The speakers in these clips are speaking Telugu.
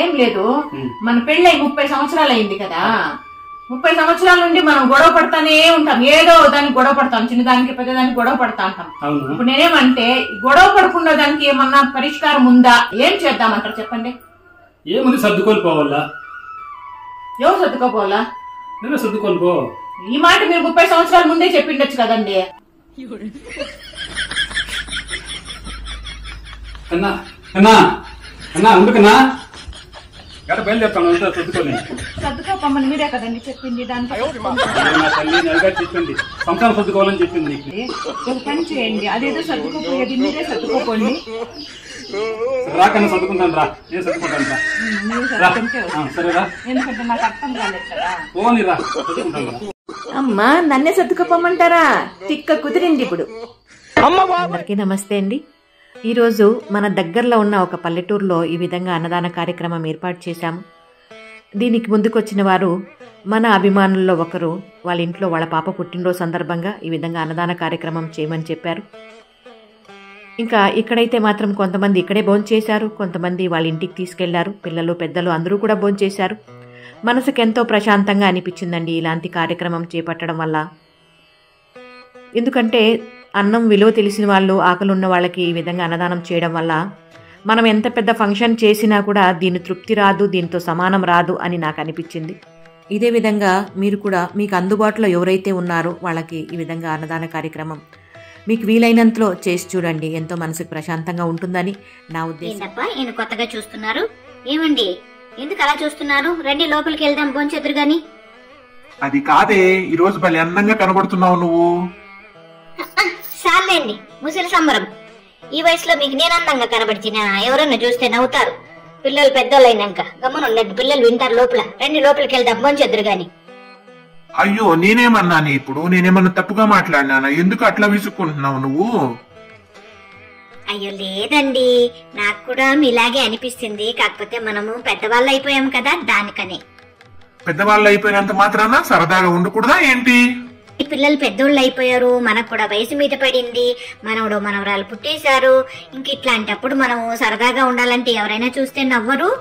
ఏం లేదు. మన పెళ్ళై ముప్పై సంవత్సరాలు అయింది కదా. ముప్పై సంవత్సరాల నుండి మనం గొడవ పడతానే ఉంటాం. ఏదో దానికి గొడవ పడతాం. చిన్నదానికి పెద్దదానికి గొడవ పడతా ఉంటాం. ఇప్పుడు నేనేమంటే గొడవ పడకుండా దానికి ఏమన్నా పరిష్కారం ఉందా? ఏం చేద్దామంటారు చెప్పండి? ఏముంది సర్దుకొని పోవాలా? ఎవరు సర్దుకోపోవాలా? నువ్వే సర్దుకొని పో. ఈ మాట మీరు ముప్పై సంవత్సరాల ముందే చెప్పిండొచ్చు కదండి. అన్నా అన్నా అన్నా ఉండు కన్నా గత బయలుదేరుతాను అంతా సర్దుకొని. సర్దుకోపమ్మని మీరే కదండి చెప్పింది దానికి అదే నా తల్లి నెలగా చెప్పింది సంసారం సర్దుకోవాలని చెప్పింది నీకు. ఒక పని చేయండి. అదేదో సర్దుకోపోయేది మీరే సర్దుకోపోండి రాకన్నా సర్దుకుంటాను రా. నేను సర్దుకుంటాను రా. సరేరా ఎందుకంటే నాకు అర్థం కాలేదు కదా. పోనీ రా. అమ్మా నన్నే సర్దుకోపోమంటారా తిక్క కుదిరింది ఇప్పుడు. అందరికీ నమస్తే అండి. ఈరోజు మన దగ్గరలో ఉన్న ఒక పల్లెటూరులో ఈ విధంగా అన్నదాన కార్యక్రమం ఏర్పాటు చేశాము దీనికి ముందుకొచ్చిన వారు మన అభిమానుల్లో ఒకరు వాళ్ళ ఇంట్లో వాళ్ళ పాప పుట్టినరోజు సందర్భంగా ఈ విధంగా అన్నదాన కార్యక్రమం చేయమని చెప్పారు. ఇంకా ఇక్కడైతే మాత్రం కొంతమంది ఇక్కడే భోంచేశారు కొంతమంది వాళ్ళ ఇంటికి తీసుకెళ్ళారు. పిల్లలు పెద్దలు అందరూ కూడా భోంచేశారు మనసుకు ఎంతో ప్రశాంతంగా అనిపించిందండి ఇలాంటి కార్యక్రమం చేపట్టడం వల్ల. ఎందుకంటే అన్నం విలువ తెలిసిన వాళ్ళు ఆకలి ఉన్న వాళ్ళకి ఈ విధంగా అన్నదానం చేయడం వల్ల మనం ఎంత పెద్ద ఫంక్షన్ చేసినా కూడా దీని తృప్తి రాదు దీంతో సమానం రాదు అని నాకు అనిపించింది. ఇదే విధంగా మీరు కూడా మీకు అందుబాటులో ఎవరైతే ఉన్నారో వాళ్ళకి ఈ విధంగా అన్నదాన కార్యక్రమం మీకు వీలైనంతలో చేసి చూడండి. ఎంతో మనసుకు ప్రశాంతంగా ఉంటుందని నా ఉద్దేశం. ఈయన కొత్తగా చూస్తున్నారు? ఏమండి? ఎందుకు అలా చూస్తున్నారు? రండి లోపలికి వెళ్దాం భోంచెదురు గాని. అది కాదే ఈ రోజు భలే అందంగా కనబడుతున్నావు నువ్వు. సార్లేండి ముసలి సంబరం. ఈ వయసులో మీకు నేను అందంగా కనబడిచినా ఎవరన్నా చూస్తే నవ్వుతారు. పిల్లలు పెద్దోళ్ళైనాక గమ్మనుండండి పిల్లలు వింటారు లోపల. రండి లోపలికి వెళ్దాం భోంచెదురు గాని. అయ్యో నేనేమన్నాను ఇప్పుడు? నేనేమన్నా తప్పుగా మాట్లాడినానా? ఎందుకు అట్లా విసుక్కుంటున్నావు నువ్వు? అయ్యో లేదండి. నాకు కూడా మీలాగే అనిపిస్తుంది. కాకపోతే మనము పెద్దవాళ్ళు అయిపోయాం కదా దానికనే. పెద్దవాళ్ళు అయిపోయినంత మాత్రాన సరదాగా ఉండకూడదా ఏంటి? పిల్లలు పెద్దోళ్ళు అయిపోయారు. మనకు కూడా వయసు మీద పడింది. మనవడు మనవరాలు పుట్టేశారు. ఇంక ఇట్లాంటప్పుడు మనము సరదాగా ఉండాలంటే ఎవరైనా చూస్తే నవ్వరు?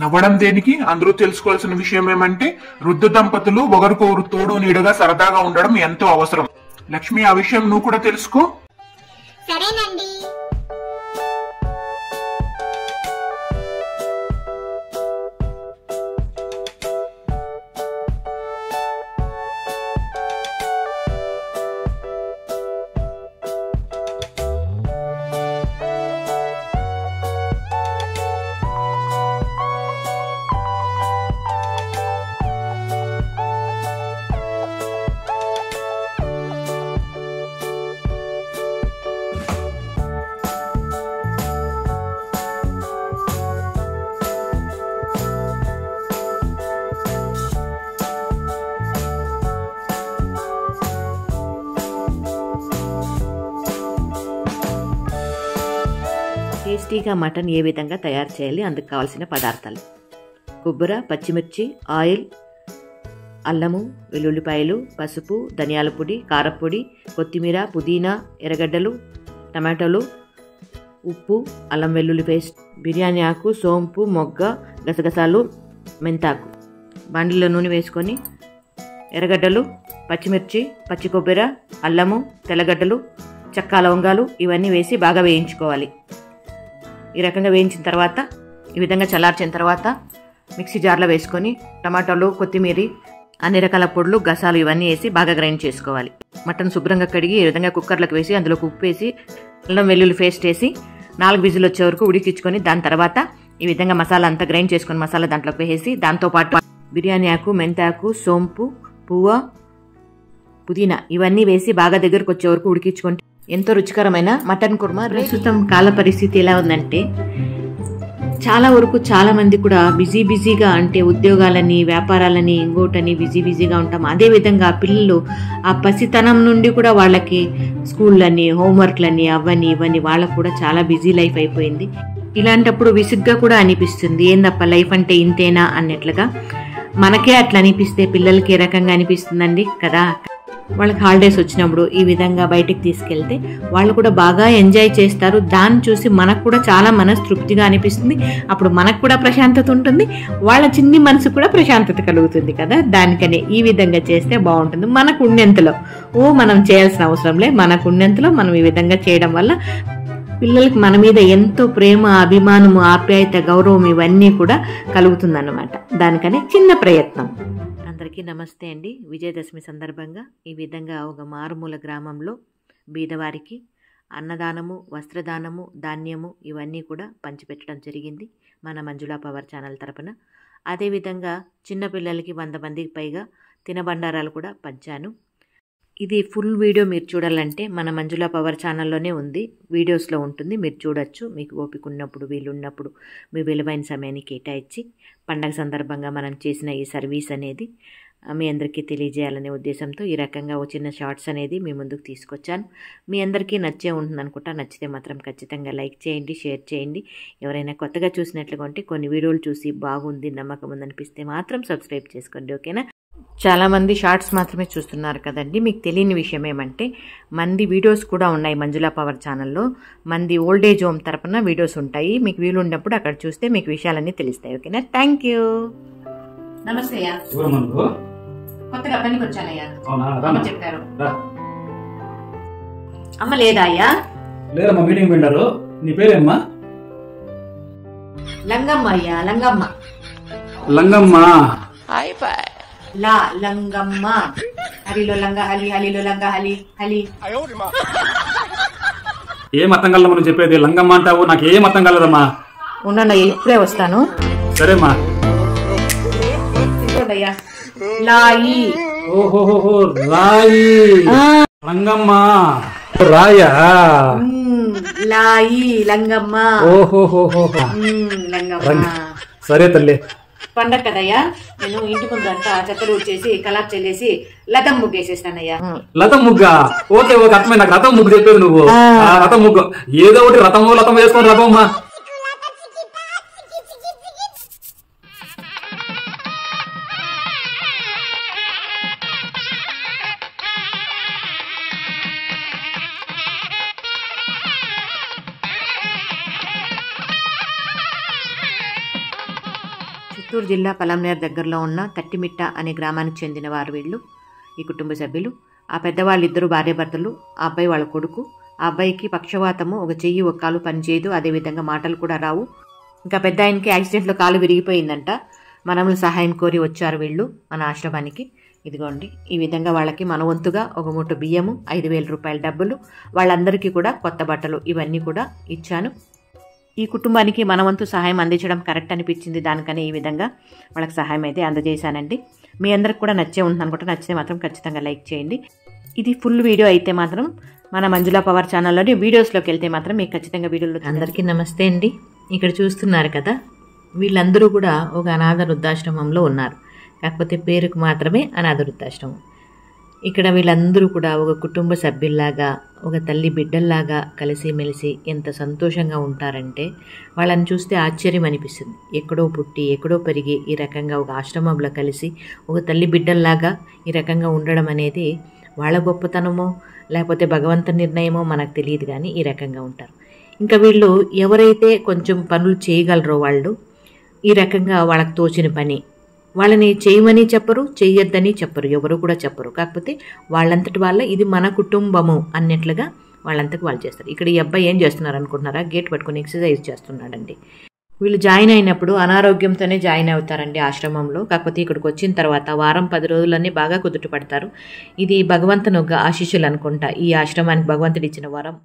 నవ్వడం దేనికి? అందరూ తెలుసుకోవాల్సిన విషయం ఏమంటే వృద్ధ దంపతులు ఒకరికొకరు తోడు నీడగా సరదాగా ఉండడం ఎంతో అవసరం. లక్ష్మి ఆ విషయం నువ్వు కూడా తెలుసుకో. సరేనండి. టేస్టీగా మటన్ ఏ విధంగా తయారు చేయాలి అందుకు కావాల్సిన పదార్థాలు. కొబ్బర పచ్చిమిర్చి ఆయిల్ అల్లము వెల్లుల్లిపాయలు పసుపు ధనియాల పొడి కారపొడి కొత్తిమీర పుదీనా ఎర్రగడ్డలు టమాటోలు ఉప్పు అల్లం వెల్లుల్లి పేస్ట్ బిర్యానీ ఆకు సోంపు మొగ్గ గసగసాలు మెంతాకు. బండిలో నూనె వేసుకొని ఎర్రగడ్డలు పచ్చిమిర్చి పచ్చి కొబ్బరి అల్లము తెల్లగడ్డలు చక్కా లవంగాలు ఇవన్నీ వేసి బాగా వేయించుకోవాలి. ఈ రకంగా వేయించిన తర్వాత ఈ విధంగా చల్లార్చిన తర్వాత మిక్సీ జార్లో వేసుకొని టమాటాలు కొత్తిమీర అన్ని రకాల పొడులు గసాలు ఇవన్నీ వేసి బాగా గ్రైండ్ చేసుకోవాలి. మటన్ శుభ్రంగా కడిగి ఈ విధంగా కుక్కర్లోకి వేసి అందులోకి ఉప్పు వేసి అల్లం వెల్లుల్లి పేస్ట్ వేసి నాలుగు విజులు వచ్చే వరకు ఉడికించుకొని దాని తర్వాత ఈ విధంగా మసాలా అంతా గ్రైండ్ చేసుకొని మసాలా దాంట్లోకి వేసి దాంతోపాటు బిర్యానీ ఆకు మెంతాకు సోంపు పువ్వ పుదీనా ఇవన్నీ వేసి బాగా దగ్గరకు వచ్చే వరకు ఉడికించుకుంటే ఎంతో రుచికరమైన మటన్ కుర్మా. ప్రస్తుతం కాల పరిస్థితి ఎలా ఉందంటే చాలా వరకు చాలామంది కూడా బిజీ బిజీగా అంటే ఉద్యోగాలని వ్యాపారాలని ఇంకోటని బిజీ బిజీగా ఉంటాం. అదే విధంగా పిల్లలు ఆ పసితనం నుండి కూడా వాళ్ళకి స్కూళ్ళని హోంవర్క్లని అవని ఇవ్వని వాళ్ళకు కూడా చాలా బిజీ లైఫ్ అయిపోయింది. ఇలాంటప్పుడు విసుగ్గా కూడా అనిపిస్తుంది. ఏందప్ప లైఫ్ అంటే ఇంతేనా అన్నట్లుగా. మనకే అట్లా అనిపిస్తే పిల్లలకి ఏ రకంగా అనిపిస్తుందండి కదా? వాళ్ళకి హాలిడేస్ వచ్చినప్పుడు ఈ విధంగా బయటికి తీసుకెళ్తే వాళ్ళు కూడా బాగా ఎంజాయ్ చేస్తారు. దాన్ని చూసి మనకు కూడా చాలా మనస్తృప్తిగా అనిపిస్తుంది. అప్పుడు మనకు కూడా ప్రశాంతత ఉంటుంది. వాళ్ళ చిన్ని మనసు కూడా ప్రశాంతత కలుగుతుంది కదా. దానికనే ఈ విధంగా చేస్తే బాగుంటుంది మనకు ఉన్నంతలో. ఓ మనం చేయాల్సిన అవసరం లే. మనకు ఉన్నంతలో మనం ఈ విధంగా చేయడం వల్ల పిల్లలకి మన మీద ఎంతో ప్రేమ అభిమానము ఆప్యాయత గౌరవం ఇవన్నీ కూడా కలుగుతుందన్నమాట. దానికనే చిన్న ప్రయత్నం. అందరికీ నమస్తే అండి. విజయదశమి సందర్భంగా ఈ విధంగా ఒక మారుమూల గ్రామంలో బీదవారికి అన్నదానము వస్త్రదానము ధాన్యము ఇవన్నీ కూడా పంచిపెట్టడం జరిగింది మన మంజులా పవర్ ఛానల్ తరపున. అదేవిధంగా చిన్నపిల్లలకి వంద మందికి పైగా తినబండారాలు కూడా పంచాను. ఇది ఫుల్ వీడియో మీరు చూడాలంటే మన మంజులా పవర్ ఛానల్లోనే ఉంది. వీడియోస్లో ఉంటుంది. మీరు చూడొచ్చు. మీకు ఓపిక ఉన్నప్పుడు వీలున్నప్పుడు మీ విలువైన సమయాన్ని కేటాయించి పండగ సందర్భంగా మనం చేసిన ఈ సర్వీస్ అనేది మీ అందరికీ తెలియజేయాలనే ఉద్దేశంతో ఈ రకంగా ఒక చిన్న షార్ట్స్ అనేది మీ ముందుకు తీసుకొచ్చాను. మీ అందరికీ నచ్చే ఉంటుంది అనుకుంటా. నచ్చితే మాత్రం ఖచ్చితంగా లైక్ చేయండి షేర్ చేయండి. ఎవరైనా కొత్తగా చూసినట్లుగా ఉంటే కొన్ని వీడియోలు చూసి బాగుంది నమ్మకం ఉందనిపిస్తే మాత్రం సబ్స్క్రైబ్ చేసుకోండి ఓకేనా? చాలామంది షార్ట్స్ మాత్రమే చూస్తున్నారు కదండి. మీకు తెలియని విషయం ఏమంటే మంది వీడియోస్ కూడా ఉన్నాయి మంజులా పవర్ ఛానల్లో. మంది ఓల్డ్ ఏజ్ హోమ్ తరపున వీడియోస్ ఉంటాయి. మీకు వీలు ఉన్నప్పుడు అక్కడ చూస్తే మీకు విషయాలన్నీ తెలుస్తాయి ఓకేనా? Thank you. నమస్తే అయ్యా. కొత్తగా పనికి వచ్చానయ్యా. అమ్మ. చెప్పారు. అమ్మ లేదా అయ్యా లేరమ్మా మీటింగ్ వెళ్ళారు నీ పేరేమ్మా? లంగమ్మ అయ్యా లంగమ్మ. లంగమ్మ. లా లంగమ్మ. హలిలో లంగ హలి హలిలో లంగ హలి హలి. ఏం అర్థం కలదమ్మా నువ్వు చెప్పేది? లంగమ్మ అంటావు నాకు ఏం అర్థం కలదమ్మా? ఉన్నాను ఇప్పుడే వస్తాను. సరేమ్మా. ఇదిగోండయ్యా లాయి. ఓహోహోహో రాయి లంగమ్మ. రాయా. లాయి లంగమ్మ. ఓహోహోహో. మ్మ్, లంగమ్మ. సరే తల్లి. పండగ కదయ్యా. నేను ఇంటి ముందు అంతా చెత్తలు వచ్చేసి కలర్ చెల్లేసి లతం ముగ్గేసేస్తానయ్యా. లతం ముగ్గ? ఓకే ఓకే అర్థమైంది. నాకు రథం ముగ్గు చెప్పేది నువ్వు. ఆ, రథం ముగ్గు. ఏదో ఒకటి రథము రథం వేసుకొని రథమ్మా చిత్తూరు జిల్లా పలంనేర్ దగ్గరలో ఉన్న తట్టిమిట్ట అనే గ్రామానికి చెందిన వారు వీళ్ళు. ఈ కుటుంబ సభ్యులు. ఆ పెద్దవాళ్ళిద్దరు భార్యాభర్తలు. ఆ అబ్బాయి వాళ్ళ కొడుకు. ఆ అబ్బాయికి పక్షవాతము ఒక చెయ్యి ఒక కాలు పనిచేయదు. అదేవిధంగా మాటలు కూడా రావు. ఇంకా పెద్ద ఆయనకి యాక్సిడెంట్లో కాలు విరిగిపోయిందంట. మనములు సహాయం కోరి వచ్చారు వీళ్ళు మన ఆశ్రమానికి. ఇదిగోండి ఈ విధంగా వాళ్ళకి మన వంతుగా ఒక మూట బియ్యము ఐదు వేల రూపాయల డబ్బులు వాళ్ళందరికీ కూడా కొత్త బట్టలు ఇవన్నీ కూడా ఇచ్చాను. ఈ కుటుంబానికి మనవంతు సహాయం అందించడం కరెక్ట్ అనిపించింది దానికని ఈ విధంగా వాళ్ళకి సహాయం అయితే అందజేశానండి. మీ అందరికి కూడా నచ్చే ఉంటుంది అనుకుంటా నచ్చితే మాత్రం ఖచ్చితంగా లైక్ చేయండి. ఇది ఫుల్ వీడియో అయితే మాత్రం మన మంజులా పవర్ ఛానల్లోని వీడియోస్లోకి వెళ్తే మాత్రం మీకు ఖచ్చితంగా వీడియోలో అందరికీ నమస్తే అండి. ఇక్కడ చూస్తున్నారు కదా వీళ్ళందరూ కూడా ఒక అనాథ వృద్ధాశ్రమంలో ఉన్నారు. కాకపోతే పేరుకు మాత్రమే అనాథ వృద్ధాశ్రమం. ఇక్కడ వీళ్ళందరూ కూడా ఒక కుటుంబ సభ్యుల్లాగా ఒక తల్లి బిడ్డల్లాగా కలిసిమెలిసి ఎంత సంతోషంగా ఉంటారంటే వాళ్ళని చూస్తే ఆశ్చర్యం అనిపిస్తుంది. ఎక్కడో పుట్టి ఎక్కడో పెరిగి ఈ రకంగా ఒక ఆశ్రమంలో కలిసి ఒక తల్లి బిడ్డల్లాగా ఈ రకంగా ఉండడం అనేది వాళ్ళ గొప్పతనమో లేకపోతే భగవంత నిర్ణయమో మనకు తెలియదు కానీ ఈ రకంగా ఉంటారు. ఇంకా వీళ్ళు ఎవరైతే కొంచెం పనులు చేయగలరో వాళ్ళు ఈ రకంగా వాళ్ళకి తోచిన పని వాళ్ళని చేయమని చెప్పరు చెయ్యొద్దని చెప్పరు ఎవరు కూడా చెప్పరు. కాకపోతే వాళ్ళంతటి వాళ్ళ ఇది మన కుటుంబము అన్నట్లుగా వాళ్ళంతకు వాళ్ళు చేస్తారు. ఇక్కడ ఈ అబ్బాయి ఏం చేస్తున్నారు అనుకుంటున్నారా? గేట్ పట్టుకొని ఎక్సర్సైజ్ చేస్తున్నాడండి. వీళ్ళు జాయిన్ అయినప్పుడు అనారోగ్యంతోనే జాయిన్ అవుతారండి ఆశ్రమంలో. కాకపోతే ఇక్కడికి వచ్చిన తర్వాత వారం పది రోజులన్నీ బాగా కుదుట పడతారు. ఇది భగవంతుని ఒక ఆశీస్సులు అనుకుంటా. ఈ ఆశ్రమానికి భగవంతుడు ఇచ్చిన వరం.